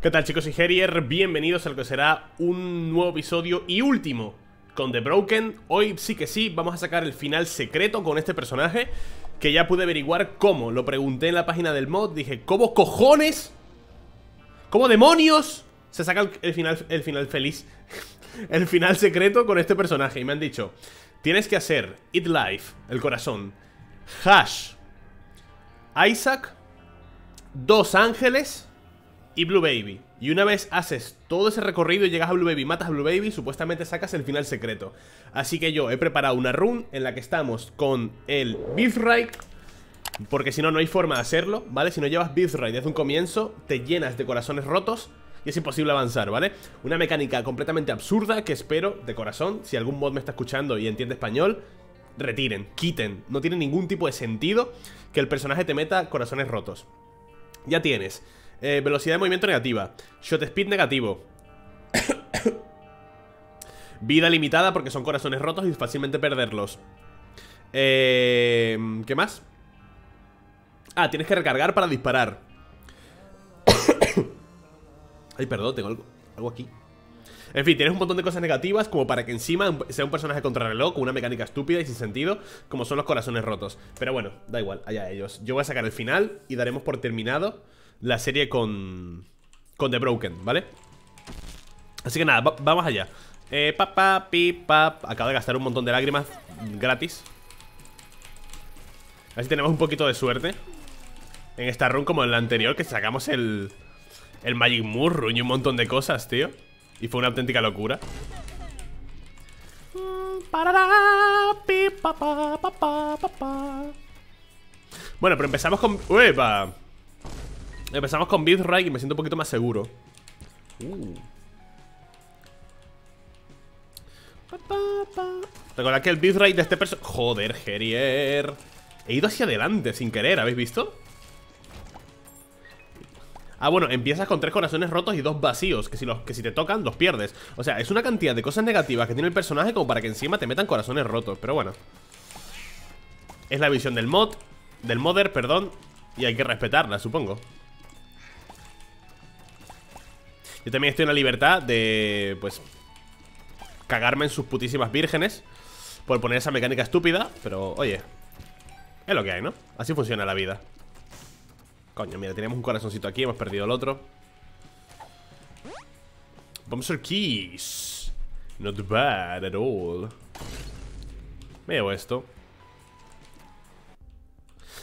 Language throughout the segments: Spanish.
¿Qué tal chicos y Herier? Bienvenidos al que será un nuevo episodio y último con The Broken Hoy sí que sí, vamos a sacar el final secreto con este personaje Que ya pude averiguar cómo, lo pregunté en la página del mod Dije, ¿cómo cojones? ¿Cómo demonios? Se saca el, final, el final feliz El final secreto con este personaje Y me han dicho, tienes que hacer It Life, el corazón Hash Isaac Dos ángeles y Blue Baby. Y una vez haces todo ese recorrido y llegas a Blue Baby, matas a Blue Baby, supuestamente sacas el final secreto. Así que yo he preparado una run en la que estamos con el Birthright, porque si no, no hay forma de hacerlo, ¿vale? Si no llevas Birthright desde un comienzo, te llenas de corazones rotos y es imposible avanzar, ¿vale? Una mecánica completamente absurda que espero, de corazón, si algún mod me está escuchando y entiende español, retiren, quiten. No tiene ningún tipo de sentido que el personaje te meta corazones rotos. Ya tienes eh, velocidad de movimiento negativa. Shot speed negativo. Vida limitada porque son corazones rotos y fácilmente perderlos. Eh, ¿Qué más? Ah, tienes que recargar para disparar. Ay, perdón, tengo algo, algo aquí. En fin, tienes un montón de cosas negativas como para que encima sea un personaje contrarreloj con una mecánica estúpida y sin sentido, como son los corazones rotos. Pero bueno, da igual, allá ellos. Yo voy a sacar el final y daremos por terminado la serie con, con The Broken, ¿vale? Así que nada, vamos allá eh, pa, pi, pap. Acabo de gastar un montón de lágrimas gratis A ver si tenemos un poquito de suerte En esta run como en la anterior Que sacamos el, el Magic Murro y un montón de cosas, tío Y fue una auténtica locura Bueno, pero empezamos con... ¡Uepa! Empezamos con Birthright y me siento un poquito más seguro. Uh. Recordad que el Birthright de este personaje... Joder, Gerier. He ido hacia adelante sin querer, ¿habéis visto? Ah, bueno, empiezas con tres corazones rotos y dos vacíos que si, los, que si te tocan, los pierdes O sea, es una cantidad de cosas negativas que tiene el personaje Como para que encima te metan corazones rotos Pero bueno Es la visión del mod Del modder, perdón Y hay que respetarla, supongo Yo también estoy en la libertad de, pues, cagarme en sus putísimas vírgenes por poner esa mecánica estúpida, pero, oye, es lo que hay, ¿no? Así funciona la vida. Coño, mira, tenemos un corazoncito aquí, hemos perdido el otro. Vamos a ser keys. Not bad at all. Me llevo esto.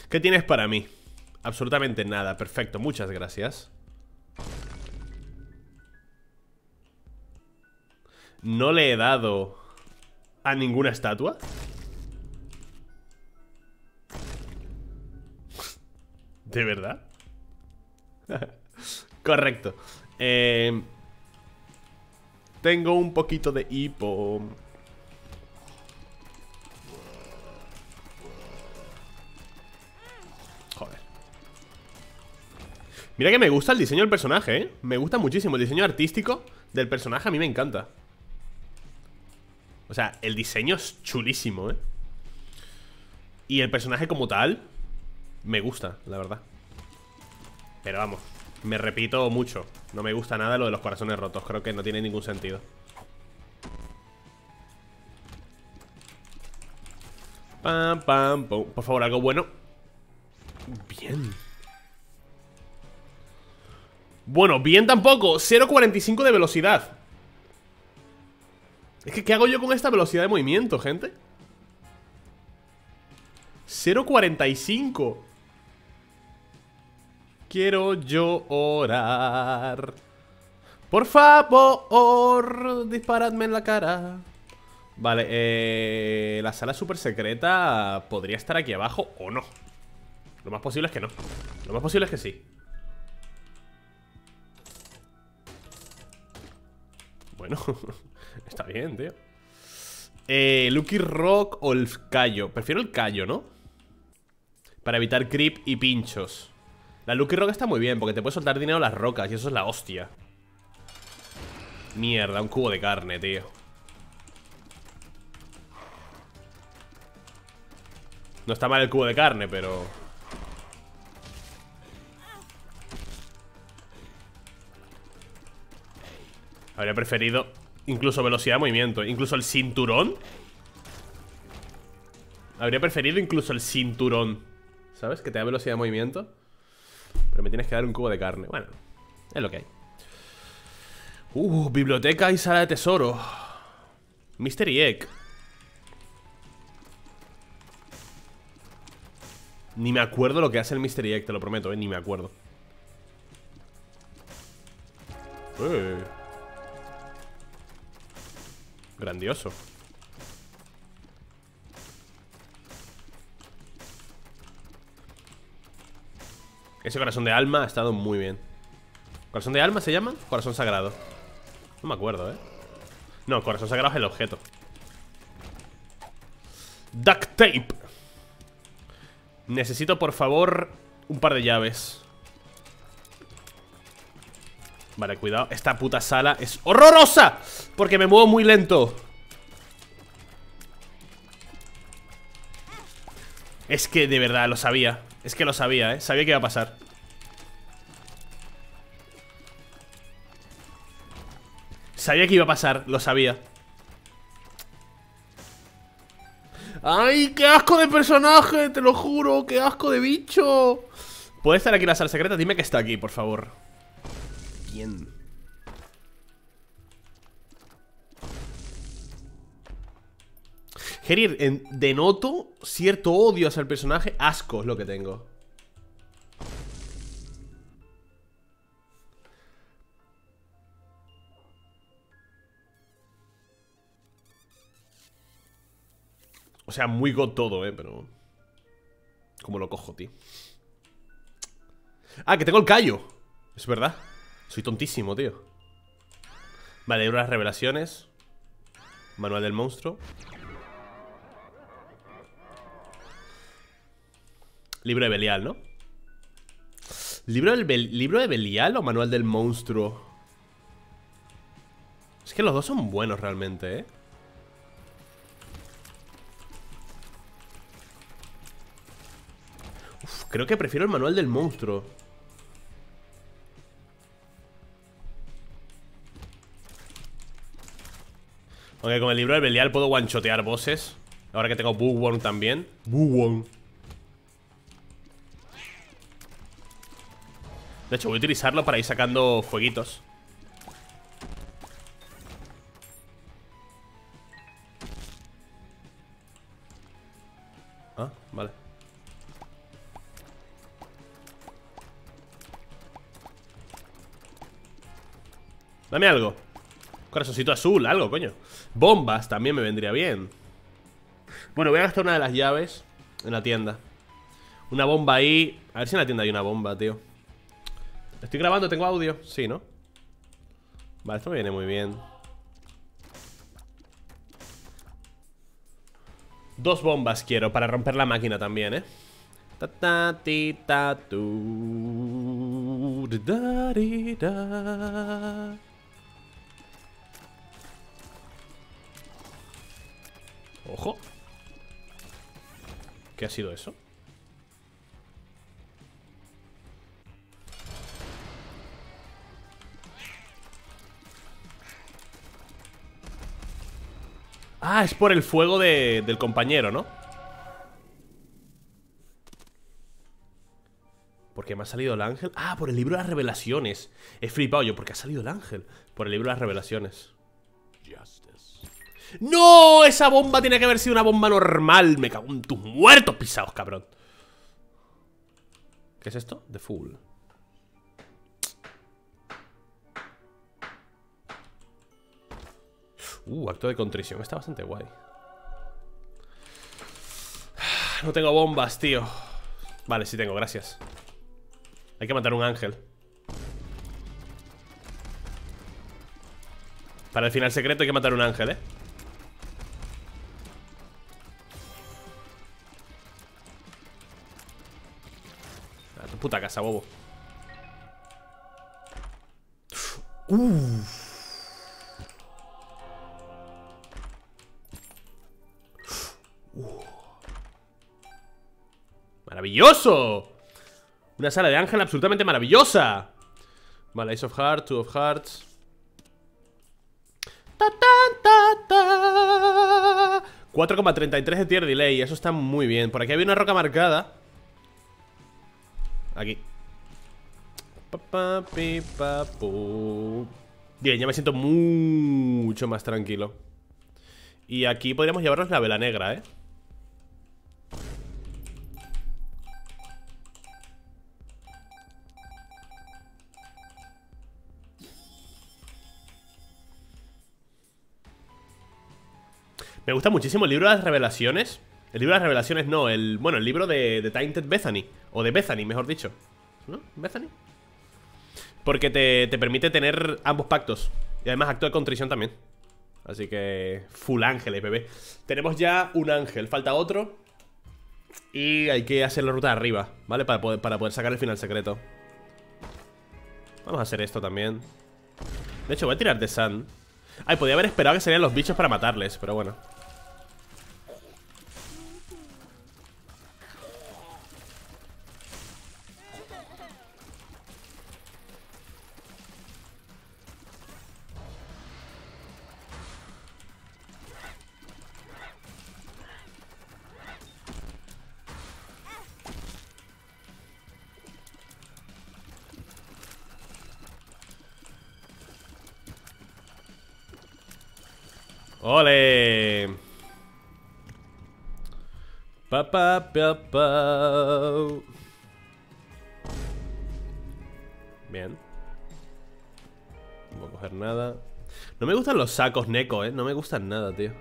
¿Qué tienes para mí? Absolutamente nada, perfecto, muchas gracias no le he dado a ninguna estatua. ¿De verdad? Correcto. Eh, tengo un poquito de hipo. Joder. Mira que me gusta el diseño del personaje, ¿eh? Me gusta muchísimo el diseño artístico del personaje, a mí me encanta. O sea, el diseño es chulísimo, ¿eh? Y el personaje como tal Me gusta, la verdad. Pero vamos, me repito mucho No me gusta nada lo de los corazones rotos Creo que no tiene ningún sentido. Pam, pam, pum. Por favor, algo bueno. Bien. Bueno, bien tampoco. 0.45 de velocidad es que, ¿qué hago yo con esta velocidad de movimiento, gente? 0.45 Quiero yo orar Por favor, disparadme en la cara. Vale, eh, la sala super secreta podría estar aquí abajo o no Lo más posible es que no. Lo más posible es que sí. Bueno Está bien, tío. Eh, Lucky Rock o el Callo Prefiero el Callo, ¿no? Para evitar creep y pinchos. La Lucky Rock está muy bien Porque te puede soltar dinero a las rocas Y eso es la hostia. Mierda, un cubo de carne, tío. No está mal el cubo de carne, pero... Habría preferido incluso velocidad de movimiento Incluso el cinturón Habría preferido incluso el cinturón ¿Sabes? Que te da velocidad de movimiento Pero me tienes que dar un cubo de carne Bueno, es lo que hay Uh, biblioteca y sala de tesoro Mystery Egg Ni me acuerdo lo que hace el Mystery Egg, te lo prometo, ¿eh? Ni me acuerdo eh. Grandioso. Ese corazón de alma ha estado muy bien. ¿Corazón de alma se llama? Corazón sagrado. No me acuerdo, ¿eh? No, corazón sagrado es el objeto. Duct tape. Necesito, por favor, un par de llaves Vale, cuidado. Esta puta sala es horrorosa Porque me muevo muy lento. Es que de verdad lo sabía. Es que lo sabía, ¿eh? Sabía que iba a pasar. Sabía que iba a pasar, lo sabía. ¡Ay, qué asco de personaje! Te lo juro, qué asco de bicho. ¿Puede estar aquí la sala secreta? Dime que está aquí, por favor Bien. Gerir, denoto cierto odio hacia el personaje. Asco es lo que tengo. O sea, muy god todo, eh, pero... ¿Cómo lo cojo, tío? Ah, que tengo el callo. Es verdad Soy tontísimo, tío Vale, las revelaciones Manual del monstruo Libro de Belial, ¿no? ¿Libro, del ¿Libro de Belial o Manual del monstruo? Es que los dos son buenos realmente, ¿eh? creo que prefiero el manual del monstruo. Aunque con el libro del Belial puedo guanchotear bosses. Ahora que tengo Boogworm también. Boogworm. De hecho, voy a utilizarlo para ir sacando fueguitos. Ah, vale. Dame algo Corazoncito azul, algo, coño Bombas también me vendría bien Bueno, voy a gastar una de las llaves En la tienda Una bomba ahí A ver si en la tienda hay una bomba, tío ¿Estoy grabando? ¿Tengo audio? Sí, ¿no? Vale, esto me viene muy bien Dos bombas quiero para romper la máquina también, ¿eh? Ta ta ti ta tu da, da. Ojo ¿Qué ha sido eso? Ah, es por el fuego del compañero, ¿no? ¿Por qué me ha salido el ángel? Ah, por el libro de las revelaciones He flipado yo, porque ha salido el ángel Por el libro de las revelaciones ¡No! Esa bomba tiene que haber sido una bomba normal. Me cago en tus muertos pisados, cabrón. ¿Qué es esto? The Fool. Uh, acto de contrición. Está bastante guay. No tengo bombas, tío. Vale, sí tengo, gracias. Hay que matar un ángel. Para el final secreto hay que matar un ángel, ¿eh? puta casa, bobo. Uh. Uh. ¡Maravilloso! Una sala de ángel absolutamente maravillosa. Vale, Ace of Hearts, Two of Hearts. Ta, ta, ta, 4,33 de tier delay, eso está muy bien Por aquí había una roca marcada Aquí. Bien, ya me siento mucho más tranquilo. Y aquí podríamos llevarnos la vela negra, ¿eh? Me gusta muchísimo el libro de las revelaciones El libro de las revelaciones no, el bueno, el libro de, de Tainted Bethany O de Bethany, mejor dicho ¿No? ¿Bethany? Porque te, permite tener ambos pactos Y además acto de contrición también Así que full ángeles, bebé Tenemos ya un ángel, falta otro Y hay que hacer la ruta de arriba ¿Vale? Para poder, para poder sacar el final secreto Vamos a hacer esto también De hecho voy a tirar de Sun Ay, podía haber esperado que serían los bichos para matarles Pero bueno Bien. No voy a coger nada. No me gustan los sacos Neko, eh. No me gustan nada, tío.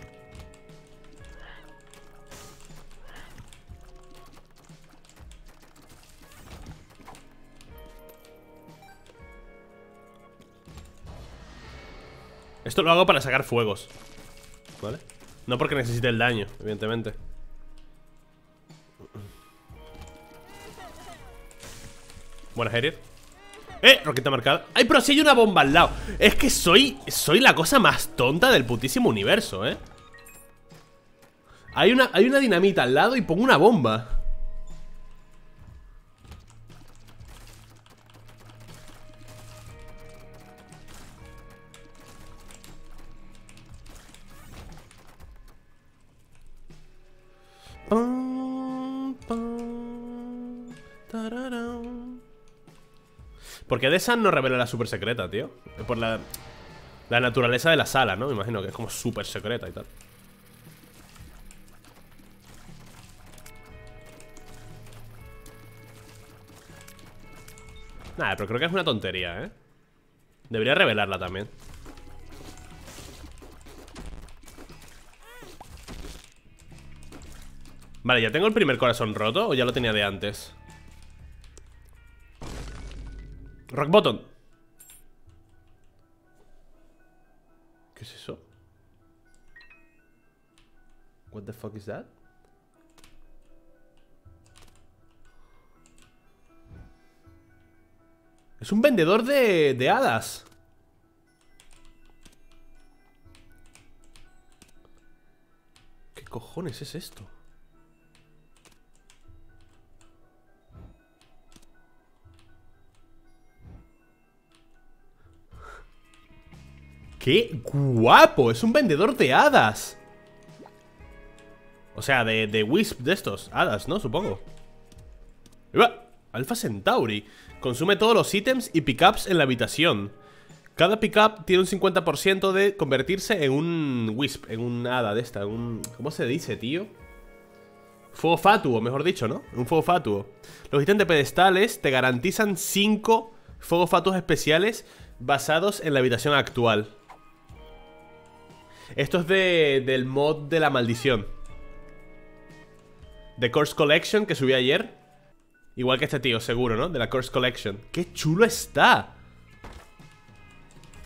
Esto lo hago para sacar fuegos ¿Vale? No porque necesite el daño, evidentemente Buena Harrier ¡Eh! Roqueta marcada ¡Ay, pero si hay una bomba al lado! Es que soy... Soy la cosa más tonta del putísimo universo, ¿eh? Hay una, hay una dinamita al lado y pongo una bomba ¿Por qué Desan no revela la super secreta, tío? Por la, la naturaleza de la sala, ¿no? Me imagino que es como súper secreta y tal Nada, pero creo que es una tontería, ¿eh? Debería revelarla también Vale, ¿ya tengo el primer corazón roto o ya lo tenía de antes? Rock bottom ¿Qué es eso? What the fuck is that? Es un vendedor de, de hadas ¿Qué cojones es esto? ¡Qué guapo! Es un vendedor de hadas O sea, de, de Wisp de estos Hadas, ¿no? Supongo Alpha Centauri Consume todos los ítems y pickups en la habitación Cada pickup tiene un 50% de convertirse en un Wisp En un hada de esta. ¿Cómo se dice, tío? Fuego fatuo, mejor dicho, ¿no? Un fuego fatuo Los ítems de pedestales te garantizan 5 fuegos fatuos especiales Basados en la habitación actual esto es de, del mod de la maldición. The Course Collection que subí ayer. Igual que este tío, seguro, ¿no? De la Course Collection. ¡Qué chulo está!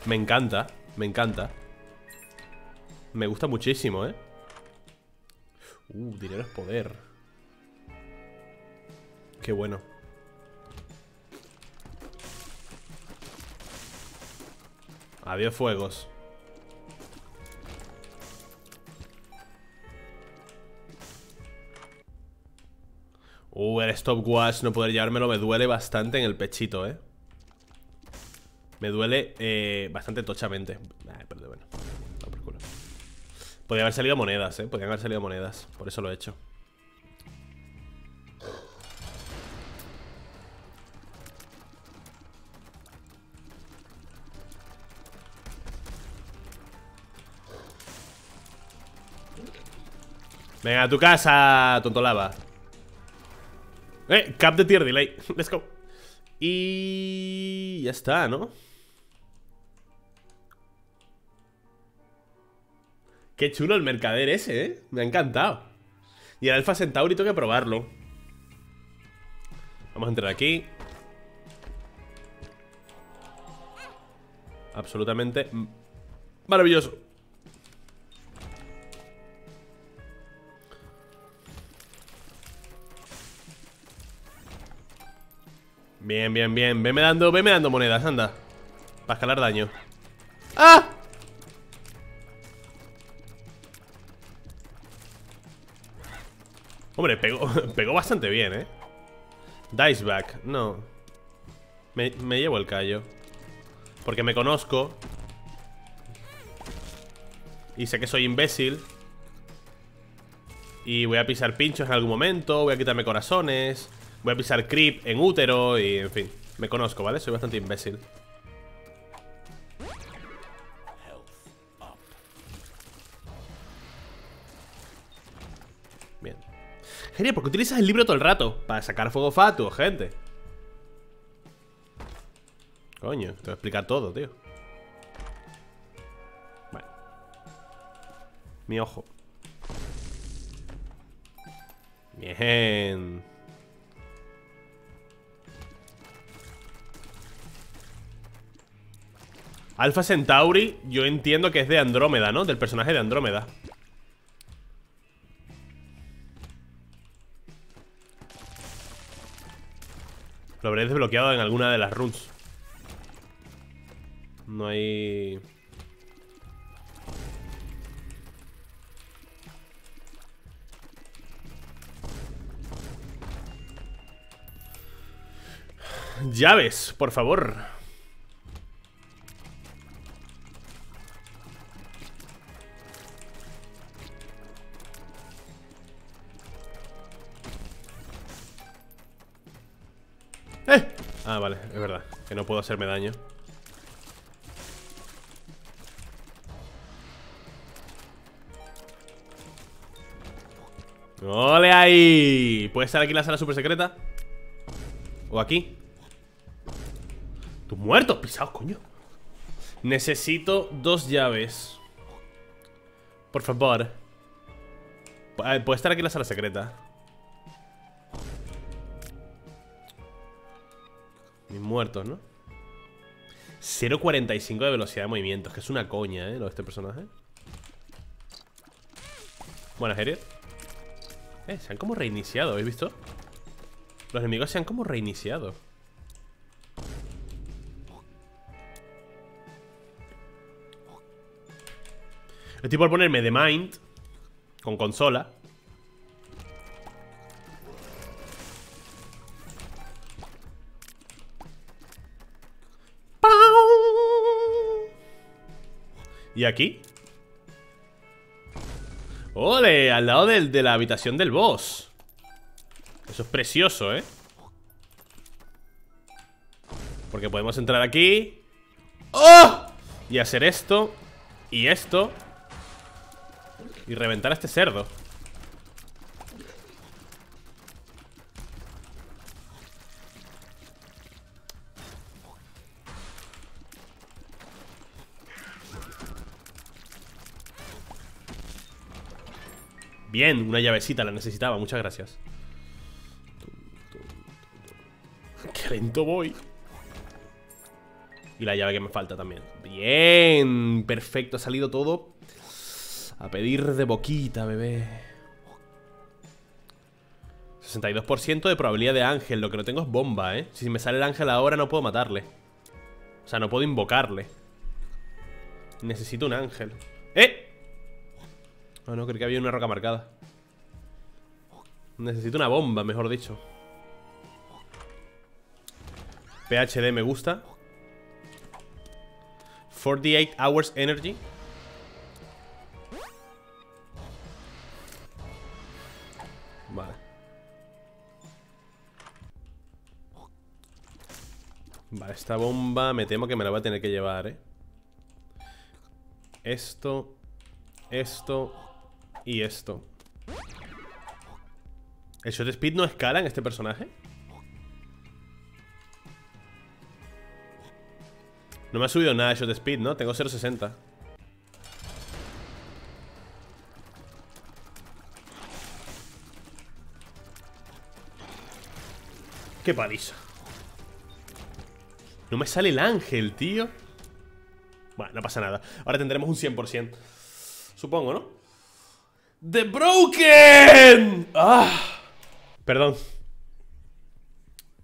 Me encanta, me encanta. Me gusta muchísimo, ¿eh? Uh, dinero es poder. Qué bueno. Adiós fuegos. Uh, el stopwatch, no poder llevármelo me duele bastante en el pechito, ¿eh? Me duele eh, bastante tochamente. Ay, pero bueno, por culo. Podría haber salido monedas, eh Podrían haber salido monedas Por eso lo he hecho Venga, a tu casa, tontolava Eh, cap de tier delay. Let's go. Y... ya está, ¿no? Qué chulo el mercader ese, ¿eh? Me ha encantado. Y el Alfa Centauri tengo que probarlo. Vamos a entrar aquí. Absolutamente Maravilloso Bien, bien, bien. Veme dando, veme dando monedas, anda. Para escalar daño. ¡Ah! Hombre, pegó, pegó bastante bien, ¿eh? Diceback, no. Me, me llevo el callo. Porque me conozco. Y sé que soy imbécil. Y voy a pisar pinchos en algún momento Voy a quitarme corazones Voy a pisar creep en útero y en fin Me conozco, ¿vale? Soy bastante imbécil. Bien. Genial, ¿por qué utilizas el libro todo el rato? Para sacar fuego fatuo, gente. Coño, te voy a explicar todo, tío. Vale. Mi ojo. Bien Alpha Centauri, yo entiendo que es de Andrómeda, ¿no? Del personaje de Andrómeda. Lo habré desbloqueado en alguna de las runes. No hay... Llaves, por favor Que no puedo hacerme daño ¡Ole ahí! ¿Puede estar aquí la sala super secreta? ¿O aquí? Tus muertos pisados, coño Necesito dos llaves Por favor Puede estar aquí la sala secreta muertos, ¿no? 0.45 de velocidad de movimiento Que es una coña, ¿eh? Lo de este personaje Buenas, Harriet Eh, se han como reiniciado, ¿habéis visto? Los enemigos se han como reiniciado Estoy por ponerme The Mind Con consola ¿Y aquí? ¡Ole! Al lado de la habitación del boss Eso es precioso, ¿eh? Porque podemos entrar aquí ¡Oh! Y hacer esto Y esto Y reventar a este cerdo Bien, una llavecita, la necesitaba, muchas gracias. Qué lento voy. Y la llave que me falta también. Bien, perfecto, ha salido todo. A pedir de boquita, bebé. 62% de probabilidad de ángel. Lo que no tengo es bomba, ¿eh? Si me sale el ángel ahora no puedo matarle. O sea, no puedo invocarle. Necesito un ángel. ¡Eh! Ah, no, creo que había una roca marcada. Necesito una bomba, mejor dicho. PHD me gusta. 48 hours energy. Vale. Vale, esta bomba me temo que me la voy a tener que llevar, ¿eh? Esto. Esto. Y esto ¿El shot speed no escala en este personaje? No me ha subido nada de shot speed, ¿no? Tengo 0.60 Qué paliza No me sale el ángel, tío Bueno, no pasa nada Ahora tendremos un 100% Supongo, ¿no? ¡The Broken! ¡Ah! Perdón.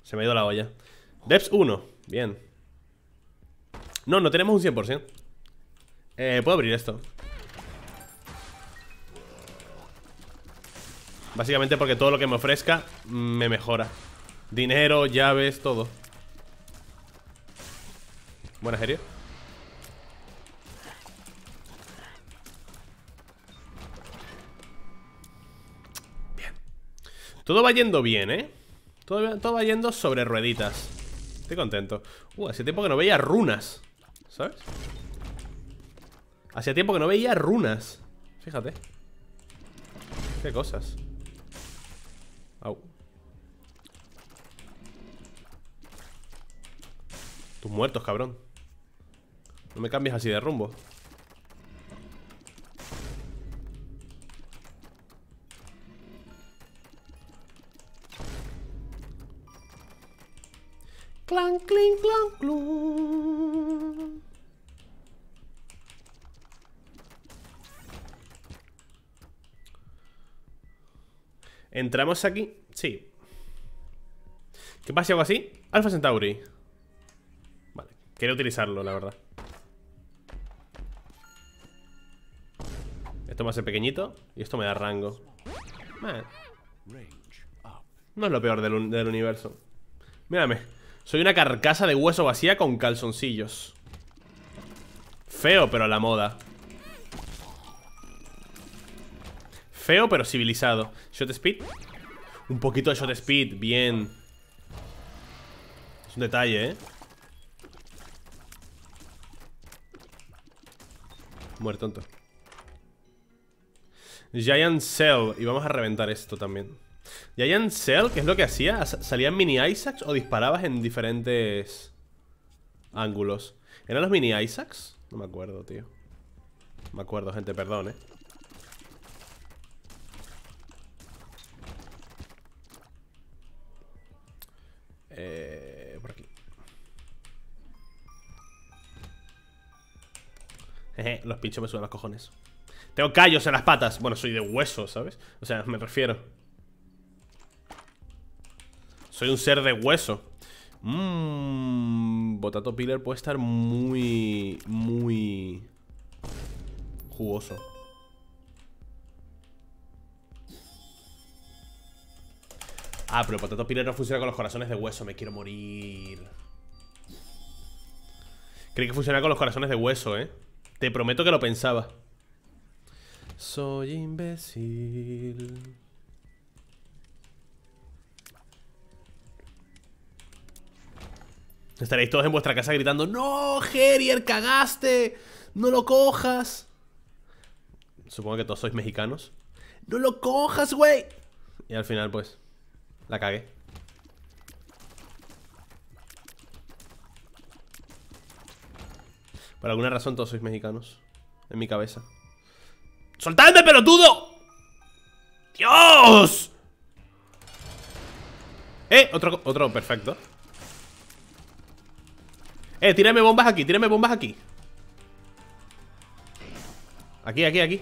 Se me ha ido la olla. Depths 1, bien. No, no tenemos un 100% eh, Puedo abrir esto. Básicamente porque todo lo que me ofrezca Me mejora. Dinero, llaves, todo. Buena serio Todo va yendo bien, ¿eh? Todo, todo va yendo sobre rueditas. Estoy contento. Uh, hace tiempo que no veía runas ¿Sabes? Hacía tiempo que no veía runas. Fíjate. Qué cosas. Au. Tus muertos, cabrón. No me cambies así de rumbo Clan, clink, clan, clun. ¿Entramos aquí? Sí. ¿Qué pasa si hago así? Alpha Centauri. Quiero utilizarlo, la verdad. Esto me hace pequeñito Y esto me da rango. No es lo peor del, del universo. Mírame Soy una carcasa de hueso vacía con calzoncillos. Feo, pero a la moda. Feo, pero civilizado. Shot speed Un poquito de shot speed, bien. Es un detalle, eh Muerto tonto. Giant Cell Y vamos a reventar esto también Giant Cell, ¿qué es lo que hacía? ¿Salían mini Isaacs o disparabas en diferentes ángulos? ¿Eran los mini Isaacs? No me acuerdo, tío No me acuerdo, gente, perdón, eh Eh los pinchos me suben los cojones. Tengo callos en las patas. Bueno, soy de hueso, ¿sabes? O sea, me refiero. Soy un ser de hueso. Mmm. Botato Pillar puede estar muy. Muy. Jugoso. Ah, pero Potato Pillar no funciona con los corazones de hueso. Me quiero morir. Creí que funciona con los corazones de hueso, ¿eh? Te prometo que lo pensaba. Soy imbécil. Estaréis todos en vuestra casa gritando ¡No, Gerier, cagaste! ¡No lo cojas! Supongo que todos sois mexicanos ¡No lo cojas, güey! Y al final, pues, la cagué Por alguna razón todos sois mexicanos En mi cabeza ¡Soltadme, pelotudo! ¡Dios! Eh, otro, otro, perfecto Eh, tírame bombas aquí, tírame bombas aquí. Aquí, aquí, aquí.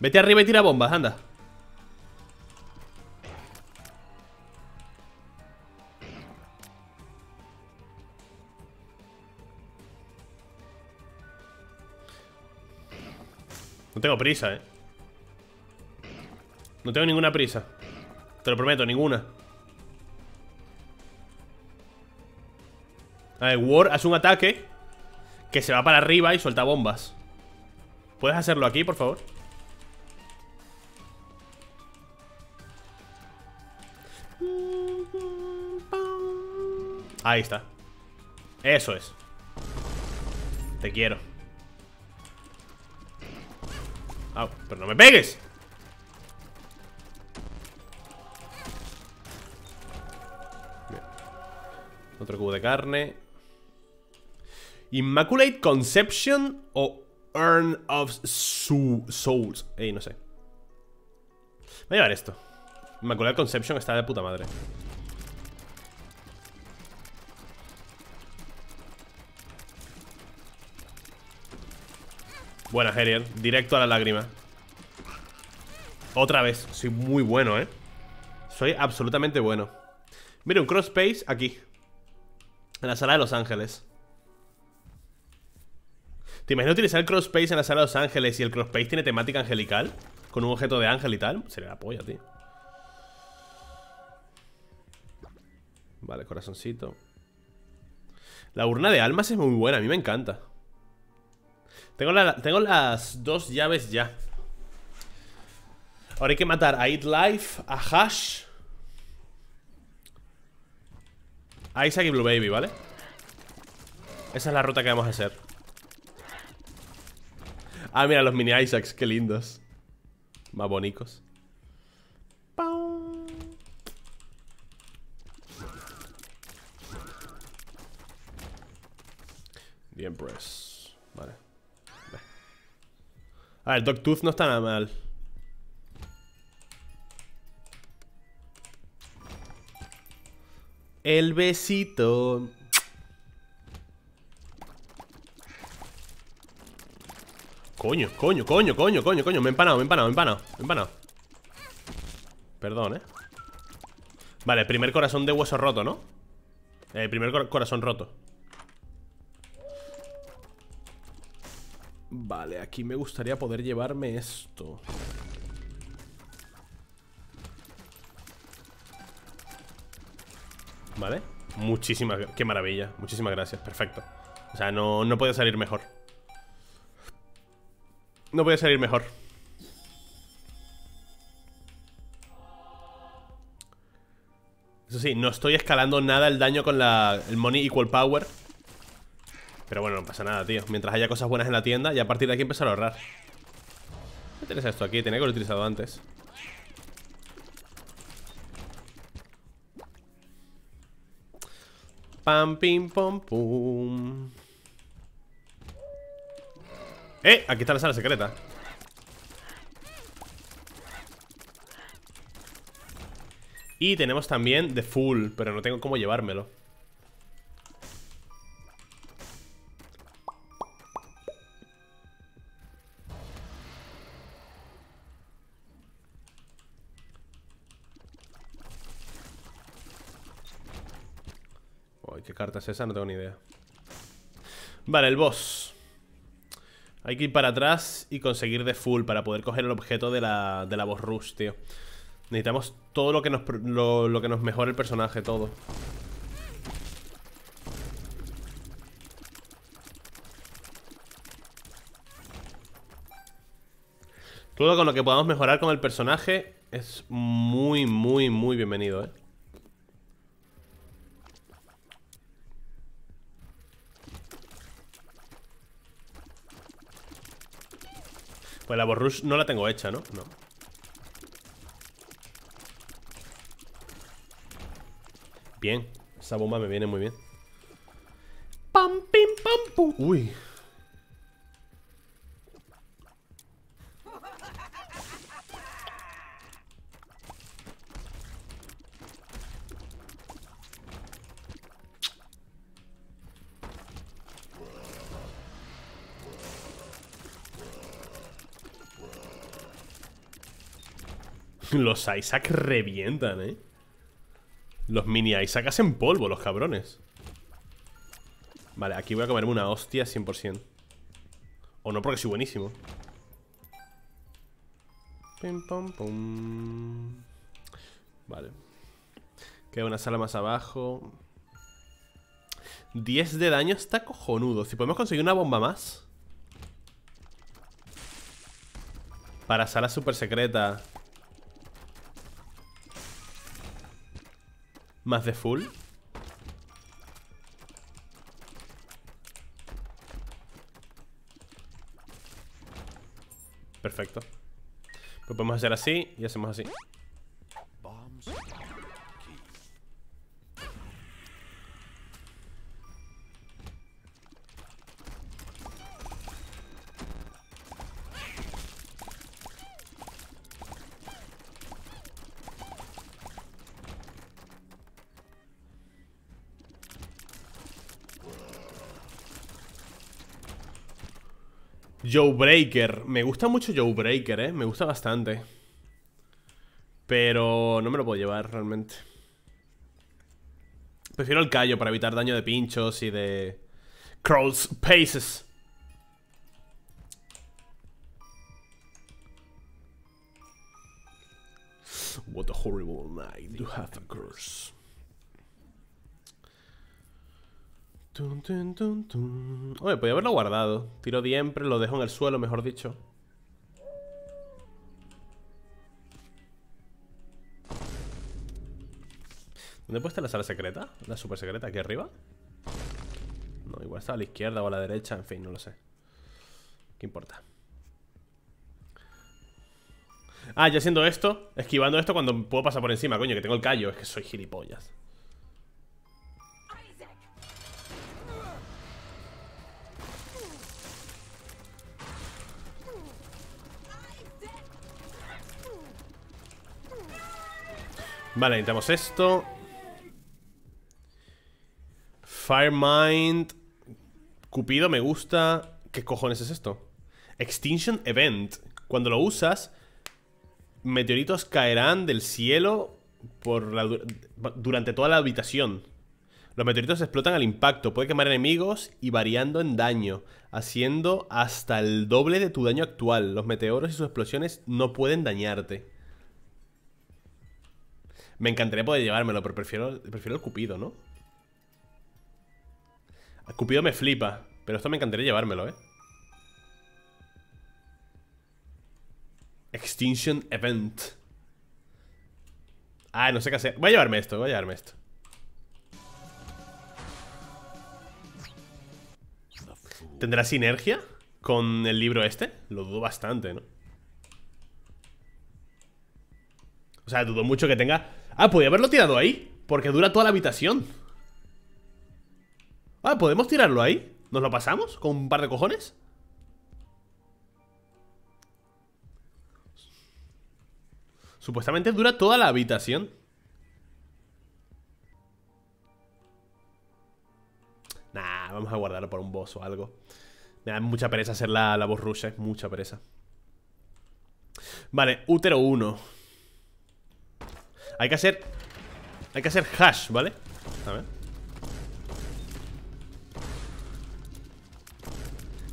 Vete arriba y tira bombas, anda. No tengo prisa, eh No tengo ninguna prisa. Te lo prometo, ninguna. A ver, War hace un ataque Que se va para arriba y suelta bombas. ¿Puedes hacerlo aquí, por favor? Ahí está. Eso es. Te quiero. Ah, pero no me pegues Otro cubo de carne. Immaculate Conception o Urn of Souls. Ey, no sé. Voy a llevar esto. Immaculate Conception está de puta madre. Buena, Herier Directo a la lágrima. Otra vez. Soy muy bueno, ¿eh? Soy absolutamente bueno. Mira, un cross space aquí En la sala de Los Ángeles. ¿Te imaginas utilizar el cross space en la sala de Los Ángeles Y el cross space tiene temática angelical? Con un objeto de ángel y tal. Sería la polla, tío. Vale, corazoncito. La urna de almas es muy buena A mí me encanta. Tengo, tengo las dos llaves ya. Ahora hay que matar a Eat Life, a Hash Isaac y Blue Baby, ¿vale? Esa es la ruta que vamos a hacer. Ah, mira, los mini Isaacs, qué lindos. Más bonitos Bien, pues. Vale. A ver, Dogtooth no está nada mal El besito. Coño, coño, coño, coño, coño, coño. Me he empanado, me he empanado, me he empanado, me he empanado. Perdón, eh Vale, primer corazón de hueso roto, ¿no? Eh, primer corazón roto. Vale, aquí me gustaría poder llevarme esto Vale Muchísimas, qué maravilla. Muchísimas gracias, perfecto. O sea, no, no salir mejor. No puede salir mejor. Eso sí, no estoy escalando nada el daño con la, el Money Equal Power. Pero bueno, no pasa nada, tío. Mientras haya cosas buenas en la tienda Y a partir de aquí empezar a ahorrar. ¿Qué tienes esto aquí? Tenía que haberlo utilizado antes Pam, pim, pom, pum ¡Eh! Aquí está la sala secreta Y tenemos también The Full Pero no tengo cómo llevármelo ¿Qué carta es esa? No tengo ni idea Vale, el boss Hay que ir para atrás y conseguir de full Para poder coger el objeto de la, de la boss rush, tío Necesitamos todo lo que nos, lo, lo que nos mejore el personaje, todo Todo con lo que podamos mejorar con el personaje es muy, muy, muy bienvenido, ¿eh? Pues la Borrush no la tengo hecha, ¿no? No. Bien. Esa bomba me viene muy bien. Pam, pim, pam, pum. Uy. Los Isaac revientan, ¿eh? Los mini Isaac hacen polvo, los cabrones. Vale, aquí voy a comerme una hostia 100% O no, porque soy buenísimo. Pim, pum, pum. Vale. Queda una sala más abajo. 10 de daño está cojonudo. Si podemos conseguir una bomba más. Para sala super secreta Más de full. Perfecto. Pues podemos hacer así y hacemos así Joe Breaker. Me gusta mucho Joe Breaker, eh. Me gusta bastante. Pero no me lo puedo llevar realmente. Prefiero el callo para evitar daño de pinchos y de... Crawls Paces. What a horrible night. To have a curse Oye, podía haberlo guardado. Tiro siempre, lo dejo en el suelo, mejor dicho. ¿Dónde puede estar la sala secreta? ¿La super secreta? ¿Aquí arriba? No, igual está a la izquierda o a la derecha, en fin, no lo sé. ¿Qué importa? Ah, ya haciendo esto, esquivando esto cuando puedo pasar por encima, coño, que tengo el callo. Es que soy gilipollas. Vale, necesitamos esto. Firemind. Cupido me gusta. ¿Qué cojones es esto? Extinction Event. Cuando lo usas Meteoritos caerán del cielo por durante toda la habitación. Los meteoritos explotan al impacto. Puede quemar enemigos y variando en daño Haciendo hasta el doble de tu daño actual. Los meteoros y sus explosiones no pueden dañarte me encantaría poder llevármelo, pero prefiero, prefiero el Cupido, ¿no? El Cupido me flipa, pero esto me encantaría llevármelo, ¿eh? Extinction Event Ah, no sé qué hacer Voy a llevarme esto, voy a llevarme esto ¿Tendrá sinergia con el libro este? Lo dudo bastante, ¿no? O sea, dudo mucho que tenga Ah, podía haberlo tirado ahí Porque dura toda la habitación Ah, ¿podemos tirarlo ahí? ¿Nos lo pasamos? ¿Con un par de cojones? Supuestamente dura toda la habitación Nah, vamos a guardarlo por un boss o algo Me da mucha pereza hacer la, la boss rush, Mucha pereza Vale, útero 1 hay que hacer... Hay que hacer hash, ¿vale? A ver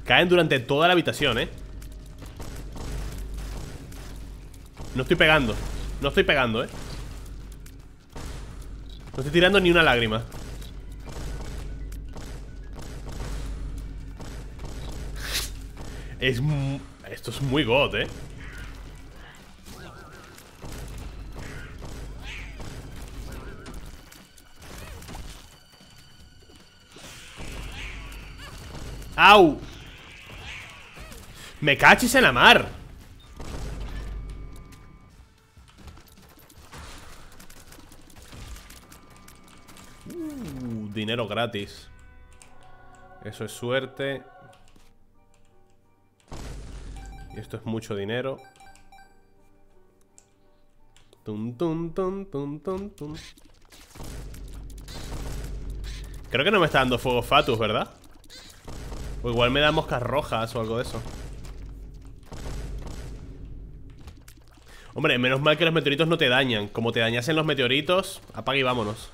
Caen durante toda la habitación, ¿eh? No estoy pegando No estoy pegando, ¿eh? No estoy tirando ni una lágrima Es... Esto es muy god, ¿eh? ¡Au! Me cachis en la mar uh, Dinero gratis Eso es suerte Y esto es mucho dinero tum, tum, tum, tum, tum, tum. Creo que no me está dando fuego Fatus, ¿verdad? O igual me da moscas rojas o algo de eso. Hombre, menos mal que los meteoritos no te dañan. Como te dañasen los meteoritos Apaga y vámonos.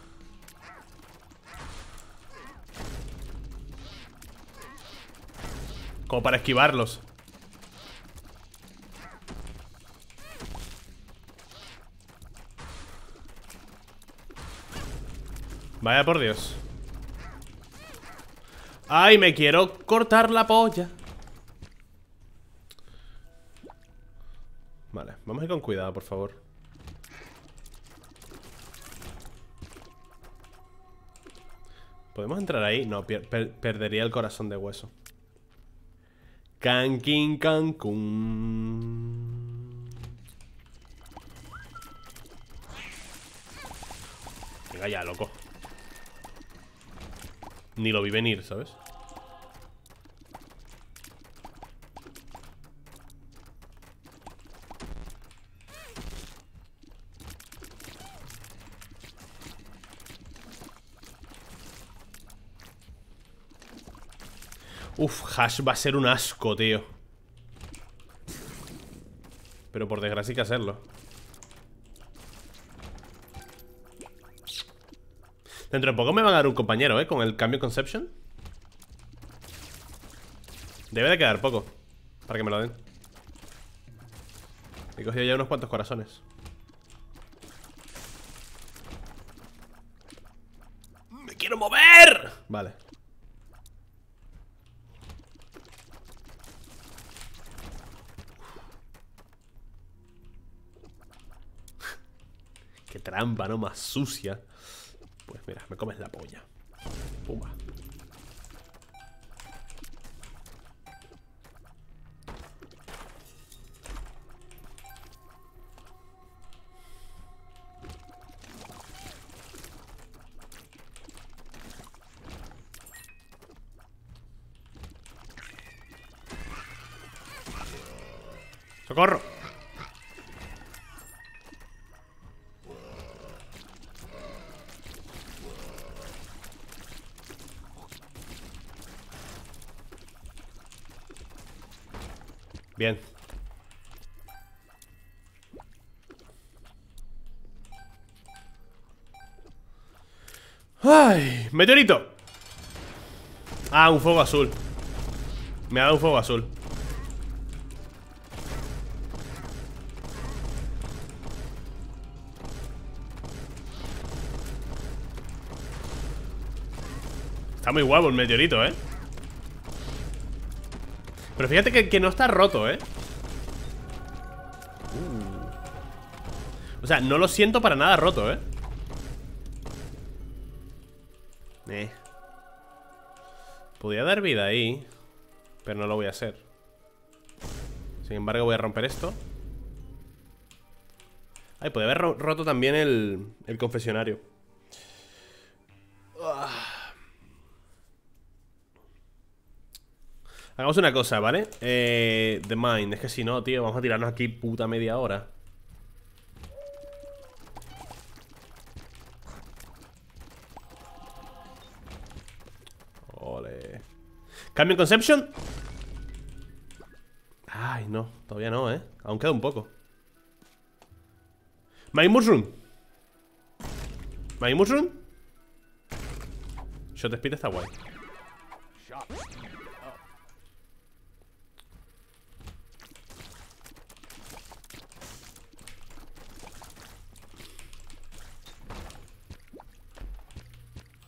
Como para esquivarlos. Vaya por Dios Ay, me quiero cortar la polla Vale, vamos a ir con cuidado, por favor ¿Podemos entrar ahí? No, perdería el corazón de hueso. Canquín Cancún. Venga ya, loco. Ni lo vi venir, ¿sabes? Uf, Hash va a ser un asco, tío. Pero por desgracia hay que hacerlo. Dentro de poco me van a dar un compañero, ¿eh? Con el cambio Conception. Debe de quedar poco Para que me lo den. He cogido ya unos cuantos corazones. ¡Me quiero mover! Vale trampa, ¿no? Más sucia Pues mira, me comes la polla Pumba ¡Socorro! ¡Meteorito! Ah, un fuego azul Me ha dado un fuego azul Está muy guapo el meteorito, ¿eh? Pero fíjate que, no está roto, ¿eh? Uh. O sea, no lo siento para nada roto. Eh Podría dar vida ahí Pero no lo voy a hacer. Sin embargo voy a romper esto. Ay, puede haber roto también el, el confesionario. Hagamos una cosa, ¿vale? Eh, The Mind, es que si no, tío Vamos a tirarnos aquí puta media hora Cambio en Conception. Ay, no, todavía no, ¿eh? Aún queda un poco. My Mushroom. My Mushroom. Shot Speed está guay.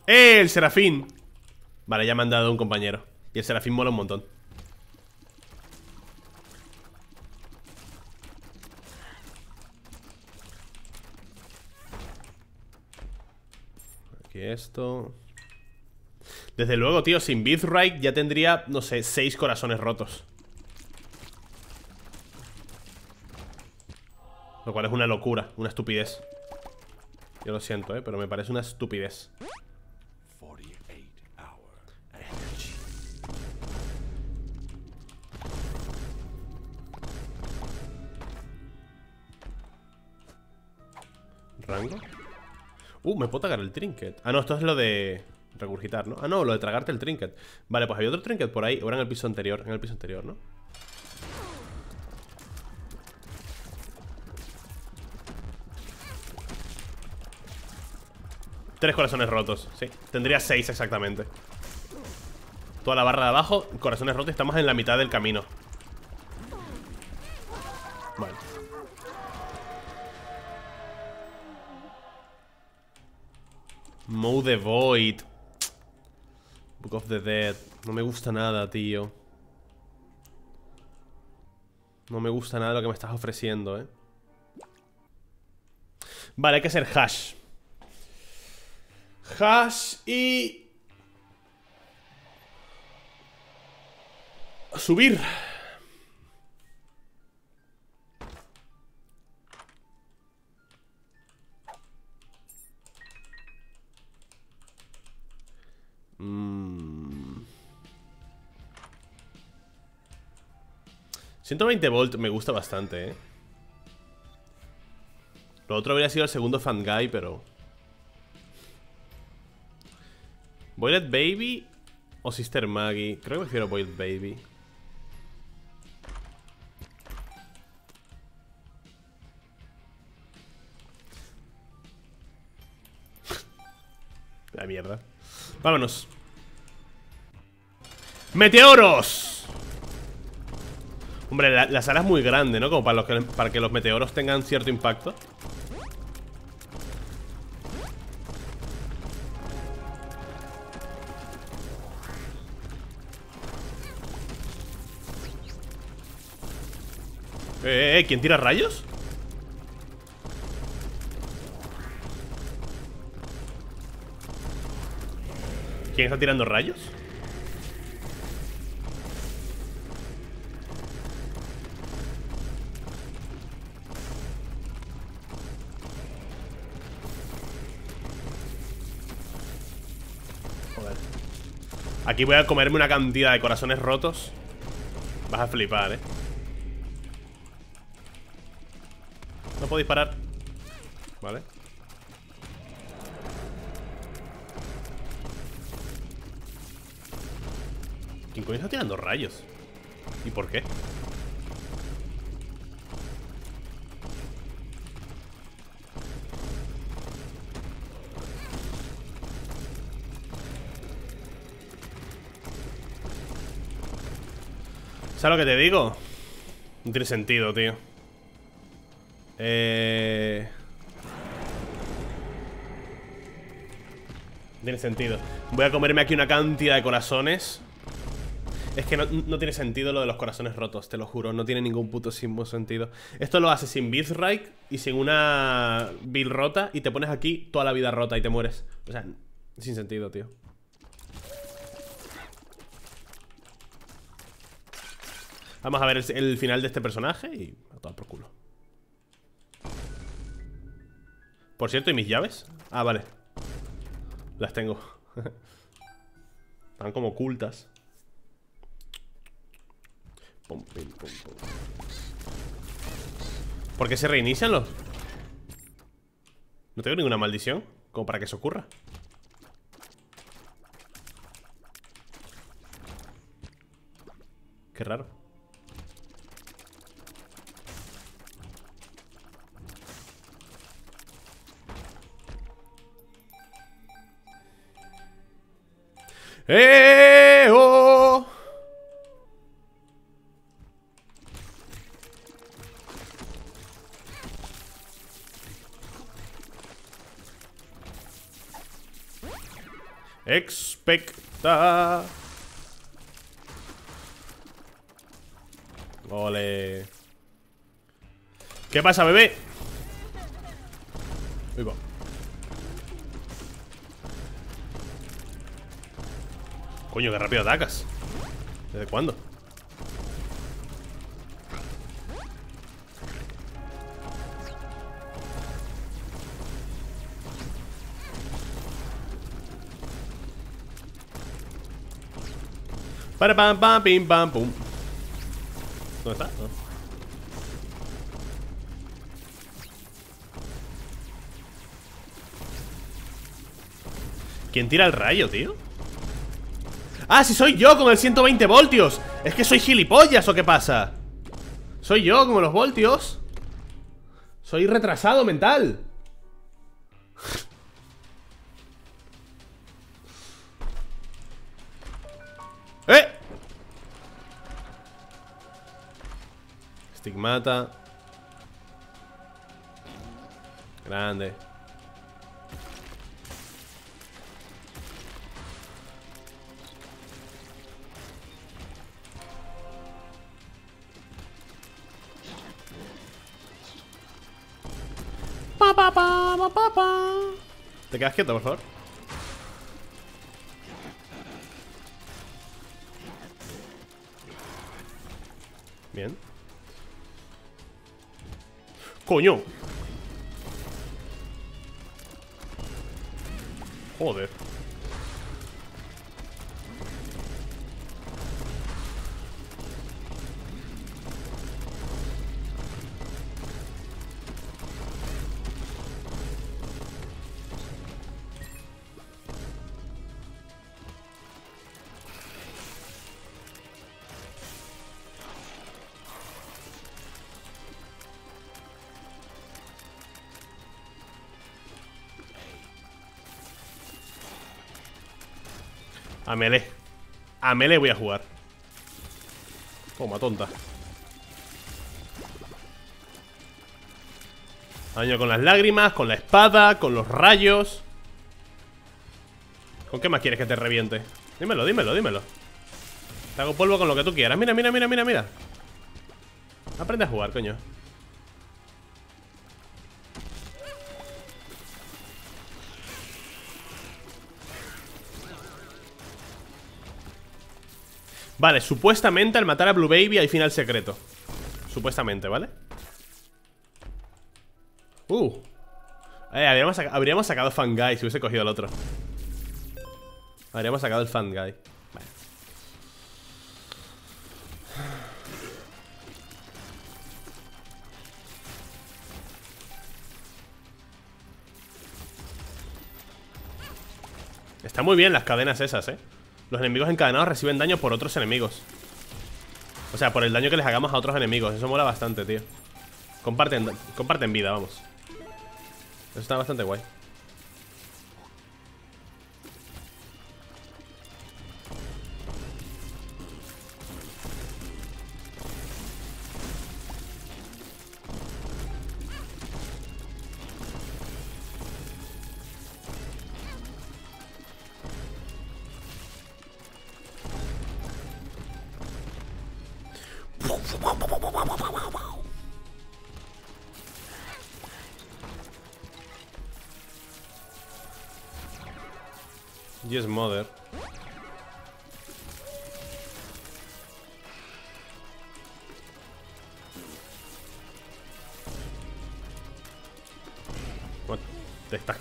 ¡Eh! El serafín. Vale, ya me han dado un compañero Y el serafín mola un montón. Aquí esto. Desde luego, tío, sin Birthright ya tendría, no sé, seis corazones rotos. Lo cual es una locura, una estupidez. Yo lo siento, eh, pero me parece una estupidez me puedo tragar el trinket. Ah, no, esto es lo de regurgitar, ¿no? Ah, no, lo de tragarte el trinket. Vale, pues había otro trinket por ahí Ahora en el piso anterior En el piso anterior, ¿no? Tres corazones rotos, sí. Tendría seis exactamente. Toda la barra de abajo Corazones rotos Estamos en la mitad del camino Mow the Void. Book of the Dead. No me gusta nada, tío. No me gusta nada lo que me estás ofreciendo, ¿eh? Vale, hay que hacer hash. Hash y... Subir. 120 volt me gusta bastante, eh. Lo otro habría sido el segundo fan guy, pero... Boiled Baby o Sister Maggie. Creo que prefiero Boiled Baby. La mierda. Vámonos. ¡Meteoros! Hombre, la, sala es muy grande, ¿no? Como para, que, para que los meteoros tengan cierto impacto. Eh, eh, ¿quién tira rayos? ¿Quién está tirando rayos? Aquí voy a comerme una cantidad de corazones rotos Vas a flipar, eh No puedo disparar Vale ¿Quién coño está tirando rayos? ¿Y por qué? ¿Sabes lo que te digo? No tiene sentido, tío. Eh... Tiene sentido. Voy a comerme aquí una cantidad de corazones. Es que no, tiene sentido lo de los corazones rotos, te lo juro. No tiene ningún puto sentido. Esto lo hace sin Bizrike y sin una build rota Y te pones aquí toda la vida rota y te mueres. O sea, sin sentido, tío Vamos a ver el, final de este personaje y a todo por culo. Por cierto, ¿y mis llaves? Ah, vale. Las tengo. Están como ocultas. ¿Por qué se reinician los? No tengo ninguna maldición Como para que eso ocurra. Qué raro ¡Eh! Oh! Expecta. Ole. ¿Qué pasa, bebé? Coño, qué rápido atacas ¿Desde cuándo? Para pam pam pim pam pum ¿Dónde está? ¿Quién tira el rayo, tío? ¡Ah, si soy yo con el 120 voltios! ¿Es que soy gilipollas o qué pasa? ¿Soy yo con los voltios? Soy retrasado mental ¡Eh! Estigmata Grande ¿Te quedas quieto, por favor? Bien ¡Coño! Joder A melee. A melee voy a jugar. Toma, tonta. Daño con las lágrimas, con la espada, con los rayos. ¿Con qué más quieres que te reviente? Dímelo, dímelo, dímelo. Te hago polvo con lo que tú quieras. Mira, mira, mira, mira, mira. Aprende a jugar, coño Vale, supuestamente al matar a Blue Baby hay final secreto. Supuestamente, ¿vale? Uh. Eh, habríamos, habríamos, sacado Fan Guy si hubiese cogido el otro. Habríamos sacado el Fan Guy. Vale. Está muy bien las cadenas esas, eh los enemigos encadenados reciben daño por otros enemigos. O sea, por el daño que les hagamos a otros enemigos. Eso mola bastante, tío. Comparten, comparten vida, vamos. Eso está bastante guay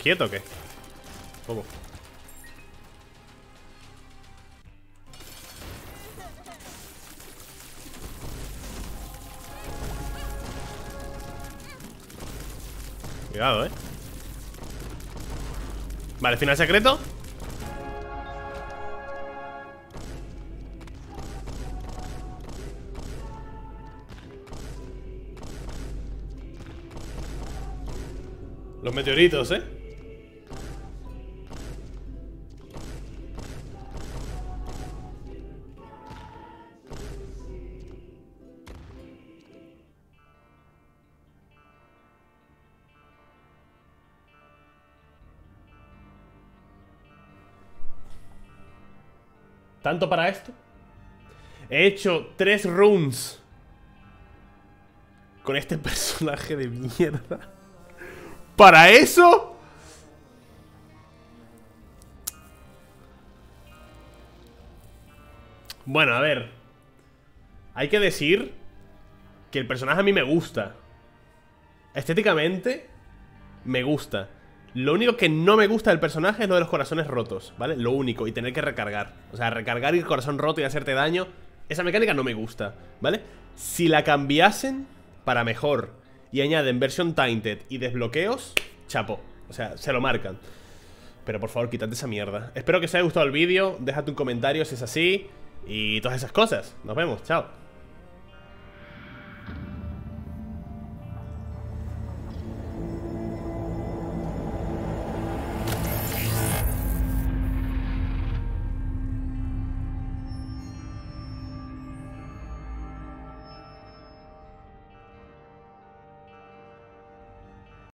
quieto o qué? Cuidado, eh Vale, final secreto Los meteoritos, ¿eh? ¿Tanto para esto? He hecho tres runes Con este personaje de mierda ¿Para eso? Bueno, a ver Hay que decir Que el personaje a mí me gusta Estéticamente Me gusta Lo único que no me gusta del personaje es lo de los corazones rotos, ¿vale? Lo único, y tener que recargar O sea, recargar el corazón roto y hacerte daño Esa mecánica no me gusta, ¿vale? Si la cambiasen para mejor y añaden versión Tainted y desbloqueos, chapo. O sea, se lo marcan. Pero por favor, quítate esa mierda. Espero que os haya gustado el vídeo. Déjate un comentario si es así. Y todas esas cosas. Nos vemos. Chao.